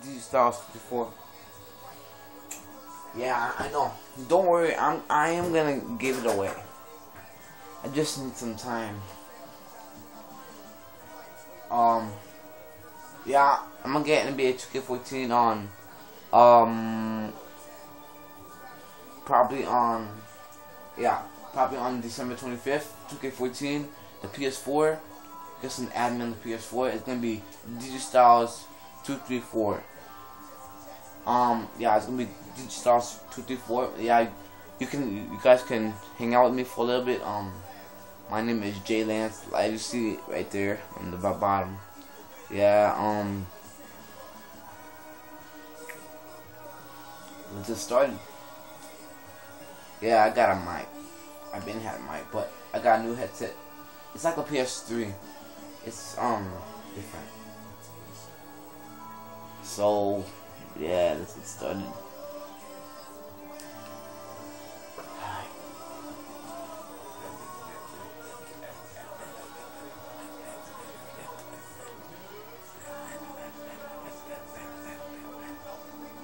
Digistars 54. Yeah, I know. Don't worry, I'm I am gonna give it away. I just need some time. Um, yeah, I'm gonna get NBA 2K14 on, um, probably on, yeah, probably on December 25th, 2K14, the PS4. Just an admin the PS4. It's gonna be Digistyles 234. Um, yeah, it's gonna be Digistyles 234. Yeah, you can, you guys can hang out with me for a little bit. Um, my name is Jay Lance. Like you see it right there on the bottom. Yeah, um, let's just start. Yeah, I got a mic. I've been had a mic, but I got a new headset. It's like a PS3 it's um different. So yeah, let's get started.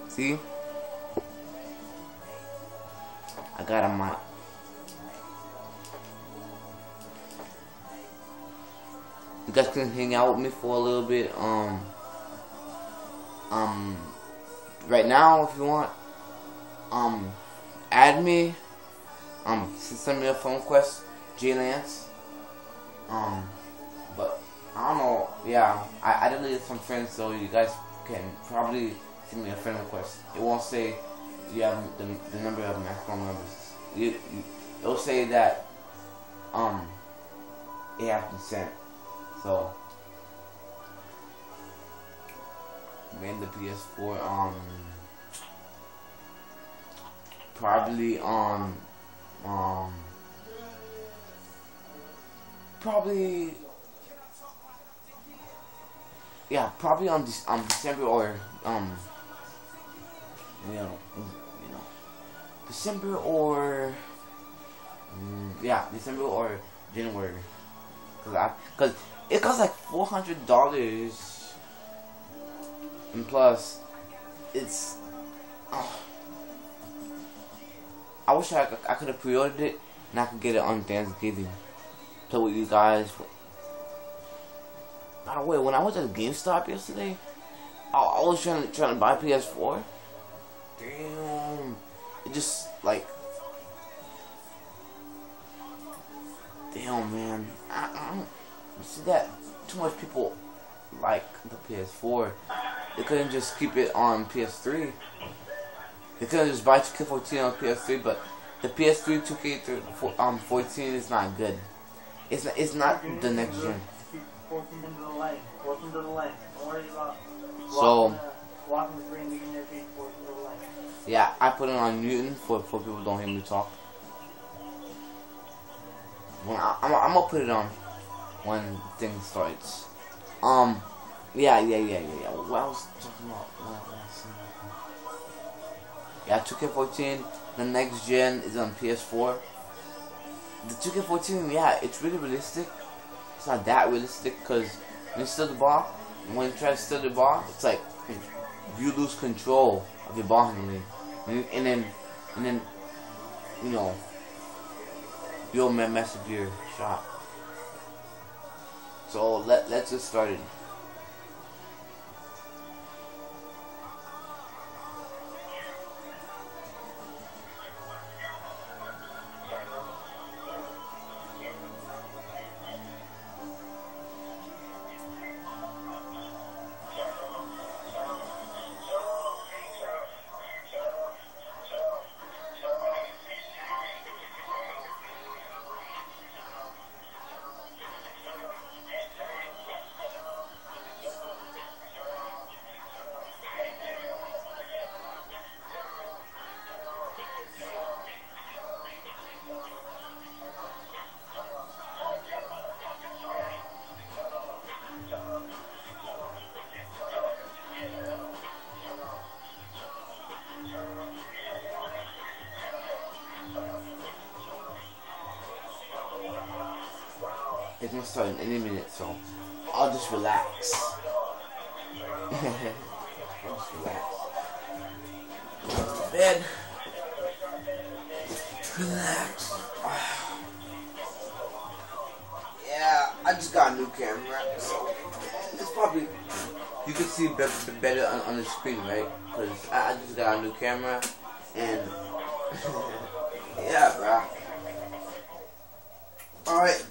See? I got a mic. you guys can hang out with me for a little bit. Um, um, right now, if you want, um, add me. Um, send me a phone quest, J Lance. Um, but I don't know. Yeah, I I deleted some friends, so you guys can probably send me a friend request. It won't say you have the, the number of maximum members. You, you, it'll say that um it has been sent. So, made the PS4 um probably on um probably yeah probably on this um December or um you know you know December or mm, yeah December or January. Because I because it costs like four hundred dollars, and plus, it's. Oh, I wish I, I could have pre-ordered it and I could get it on Thanksgiving. Play with you guys. By the way, when I went to GameStop yesterday, I, I was trying to trying to buy PS4. Damn, it just like. Damn, man. I, I you see that too much people like the PS4. They couldn't just keep it on PS3. They couldn't just buy 2K14 on PS3, but the PS3 2K um 14 is not good. It's not, it's not the next gen. So yeah, I put it on Newton for for people don't hear me talk. Well, I, I'm, I'm gonna put it on when things starts. Um, yeah, yeah, yeah, yeah, yeah. What I was talking about? Yeah, 2K14. The next gen is on PS4. The 2K14, yeah, it's really realistic. It's not that realistic because when you steal the ball, when you try to steal the ball, it's like you lose control of your ball handling, and, and then, and then, you know, you'll mess up your shot. So let, let's get started. It's gonna start in any minute, so I'll just relax. Just relax. Bed. Relax. Yeah, I just got a new camera, so it's probably you can see better, better on, on the screen, right? Cause I, I just got a new camera, and yeah, bro. All right.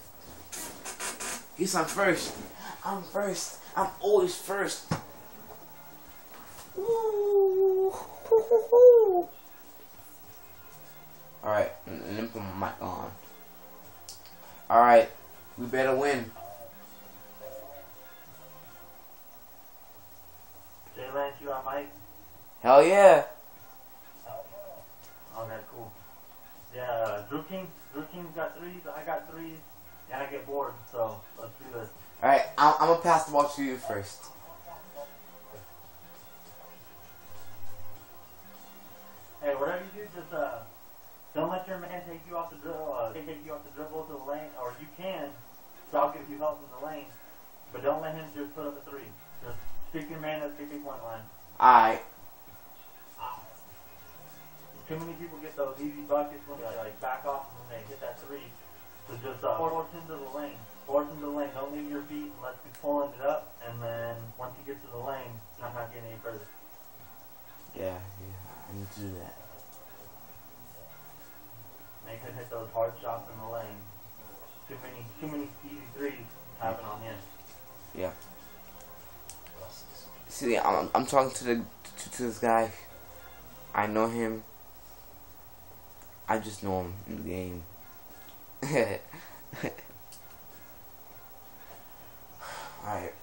Guess I'm first. I'm first. I'm always first. Alright, let me put my mic on. Alright, we better win. Jay Lance, you on mic? Hell yeah. Okay, cool. Yeah, uh, Drew King, Drew King's got threes, I got threes, and I get bored, so let's do this. Alright, I'm, I'm gonna pass the ball to you first. Hey, whatever you do, just uh, don't let your man take you off the dribble, uh, take you off the dribble to the lane, or you can, so I'll give you help in the lane, but don't let him just put up a three. Just stick your man at the three point line. Alright. Too many people get those easy buckets when they like back off when they hit that three. So just uh, force him to the lane. Force him to the lane. Don't leave your feet unless he's pulling it up. And then once you get to the lane, not not getting any further. Yeah, yeah, I need to do that. Make him hit those hard shots in the lane. Too many, too many easy threes happen on him. Yeah. See, I'm, I'm talking to the to, to this guy. I know him. I just know him in the game. Alright.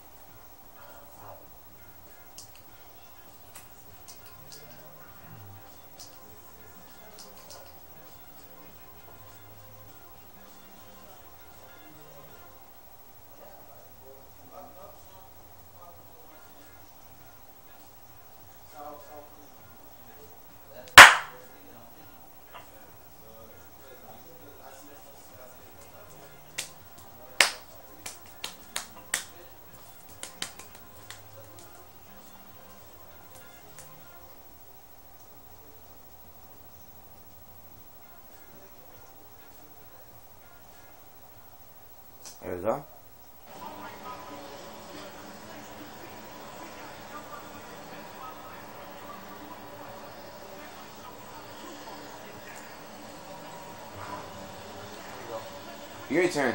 Too turn.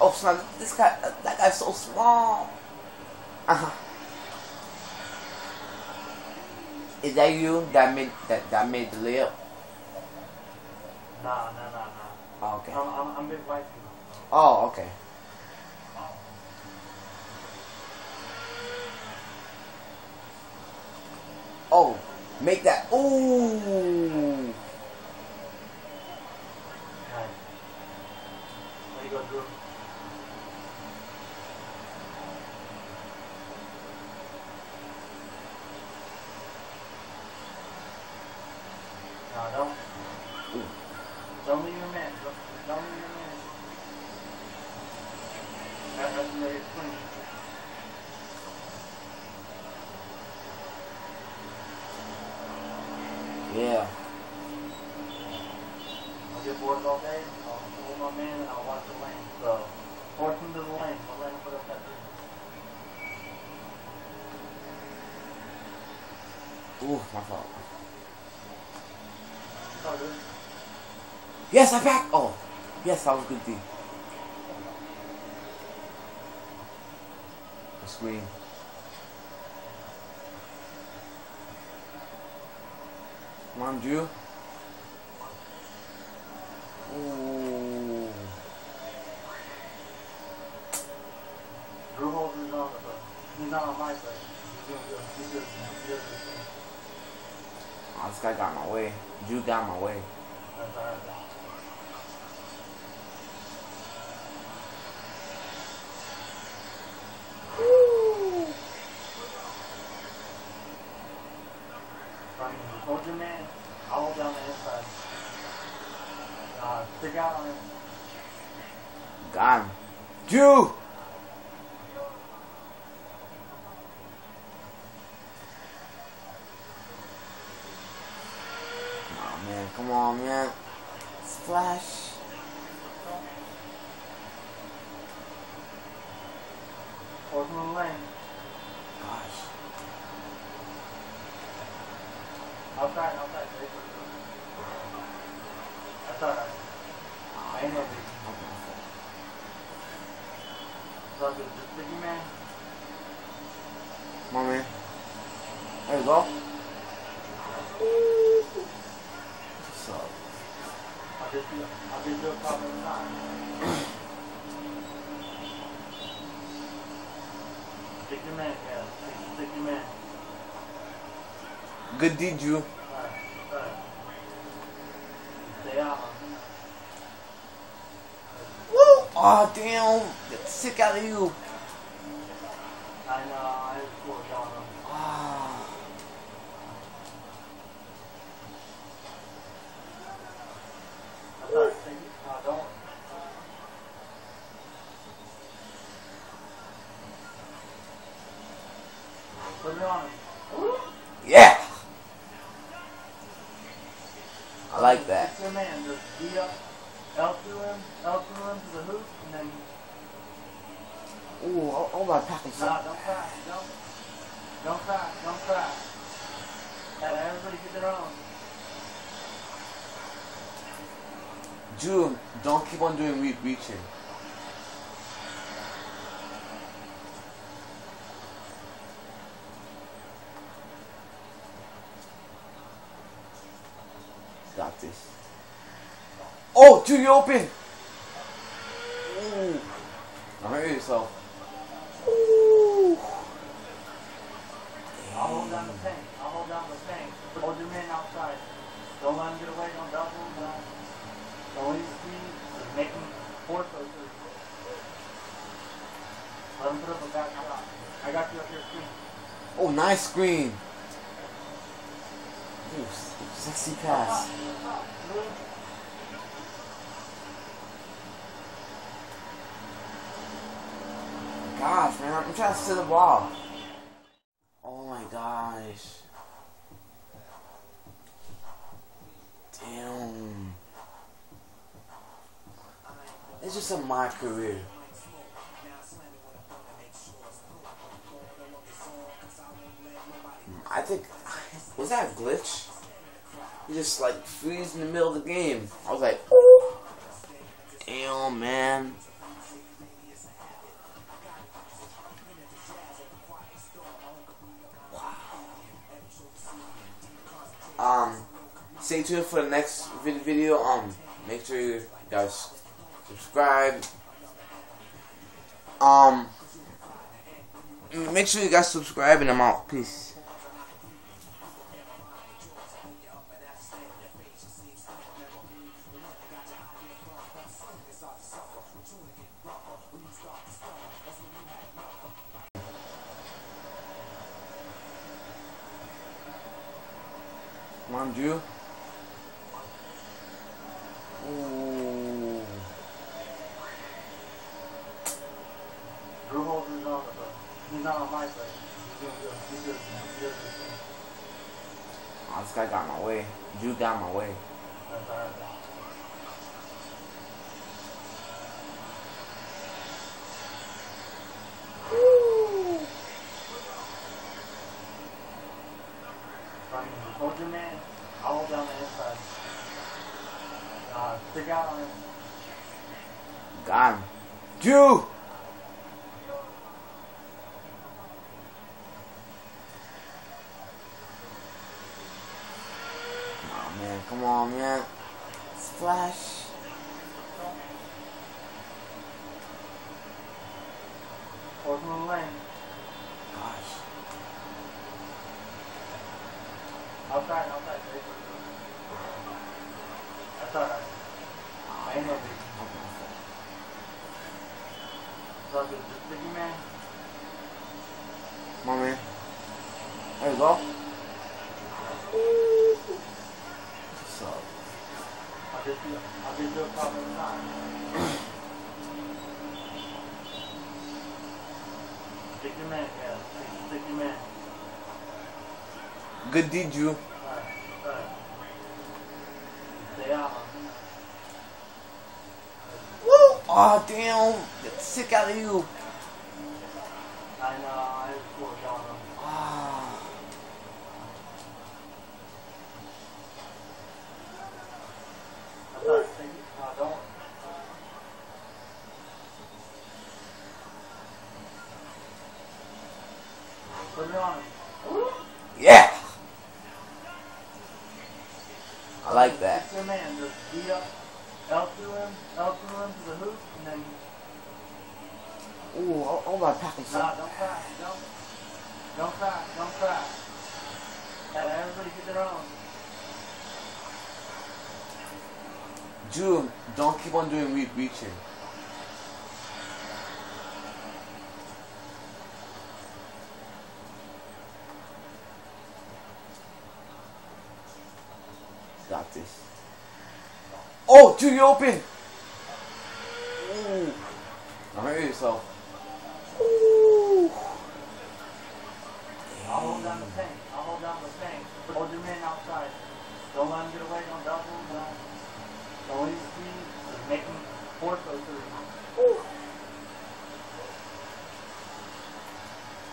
Oh, son, this guy, that guy's so small. Uh huh. Is that you that made that that made the layup? Nah, nah, nah, nah. Oh, okay. I'm, I'm, I'm big white people. Oh, okay. Oh, make that. Ooh. Nice. There you go, Drew. Nah, don't. Leave your man. Don't, don't leave your man. That, that's where clean. Yeah. I'll get bored all day. I'll hold my man and I'll watch the lane. So, force him to the lane. Don't let him put up that three. Ooh, my fault. Good. Yes, I back. Oh, yes, that was good D. The screen. Come on, Drew. Ooh. Drew holds his own, but he's not on my side. He's good. He's good. He's good. Oh, this guy got my way. Drew got my way. That's all right. Stick out on him. Got Drew! Oh man, come on man. Splash. In the lane. Gosh. Outside, outside. Ready for That's alright. I ain't no big. Good. Just stick man. Come on man. There you go. What's up? I'll get you, I'll get you a call every time. Stick your man, yeah. Stick, stick your man. Good D, Drew. Alright, alright. Stay out, man. Woo! Oh damn! Get the sick out of you. I know, I just pulled on him. Ah. That's alright. Take it. No, don't. Put it. Yeah! I like that. Stick your man. Up. To him, L to him to the hoop, and then Ooh, oh, oh my pack is Nah, don't cry. Don't. Don't cry. Don't cry. Let everybody get their own. Dude, don't keep on doing re- reaching. Got this. Oh, Drew, you open! Ooh. Now hurt yourself. Ooh. I'll hold down the paint. I'll hold down the paint. Hold your man outside. Don't let him get away. Don't double. Don't. Don't leave speed. Just make him force those. Let him put up a back shot. I got you up here screen. Oh, nice screen. Ooh, sexy pass. Gosh, man, I'm trying to the ball. Oh my gosh. Damn. It's just a my career. I think was that a glitch? You just like freeze in the middle of the game. I was like, damn man. Um, stay tuned for the next vid- video. Um, make sure you guys subscribe. Um, make sure you guys subscribe and I'm out. Peace. Come on, Drew. Ooh. His own, he's not on my. He's good. He's good. He's good. This guy got my way. Drew got my way. I mean, hold your man. I'll hold down the inside. Uh, stick out on him. Got him. Drew! Oh man, come on man. Splash. Fourth in the lane. Outside, outside. That's alright. I ain't no big. It's all good. Just stick your man. Come on man. There you go. What's up? I'll just do, I'll just do a every time. Stick your man, yeah. Stick your man. Good deed, you? Woo! Oh, damn. Get sick out of you. I know, I him. Ah. Don't. Put it on like that. Stick man, just beat up, L to him, L to him to the hoop, and then, Ooh, oh, oh my package. nah, don't cry, don't, don't cry, don't cry. Let everybody get their own. Drew, don't keep on doing re- reaching. Got this. Oh, Drew, you open. Ooh. Don't hurt yourself. Ooh. I'll hold down the paint, I'll hold down the paint. Hold your man outside. Don't let him get away, don't double him, don't. Don't use speed, just make him force those three.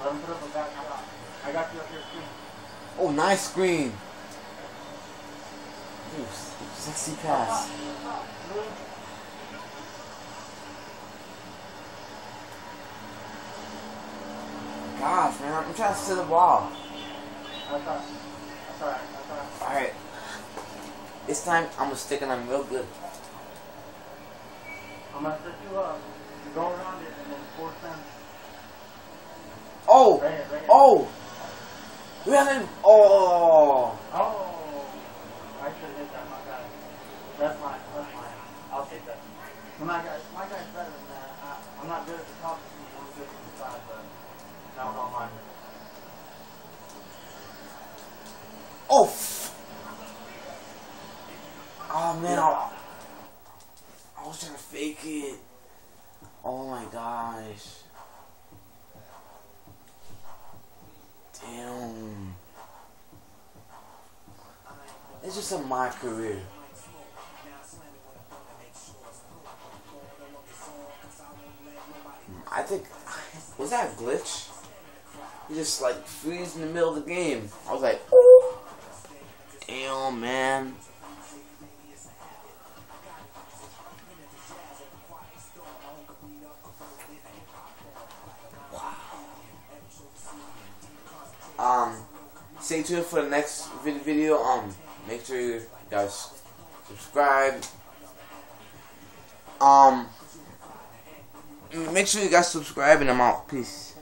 Let him put up a back shot. I got you up here screen. Oh, nice screen. Sexy pass. Gosh, man, I'm trying to steal the ball. That's all. That's alright. This time, I'm gonna stick it on real good. I'm gonna set you up. You go around it and then force them. Oh! Right here, right here. Oh! We haven't. Oh! Oh! I should have hit that, my guy. That's my, That's my, I'll take that. My guy, my guy's better than that. I, I'm not good at the top. I'm good from the side, but that was all mine. Oh! Oh man, I, I was trying to fake it. Oh my gosh. Damn. It's just a my career. I think was that a glitch? He just like freeze in the middle of the game. I was like, Ooh. damn man. Um, stay tuned for the next vid- video. Um, make sure you guys subscribe. Um, make sure you guys subscribe and I'm out. Peace.